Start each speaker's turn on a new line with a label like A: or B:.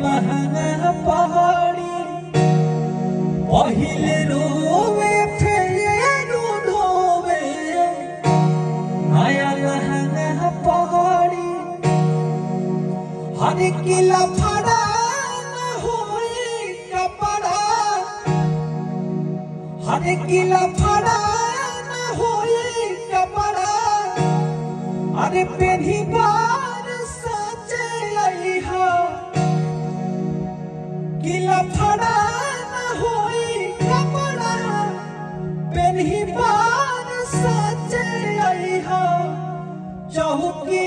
A: महँगा पहाड़ी, पहिले रोवे, फेर ढोवे नया पहाड़ी, हर किला फड़ा होई कपड़ा। हर किला अरे पेन्ही बार सचे आई हो। किला फड़ा न होई कपड़ा पेढ़ी बार सचे आई हो। चौकी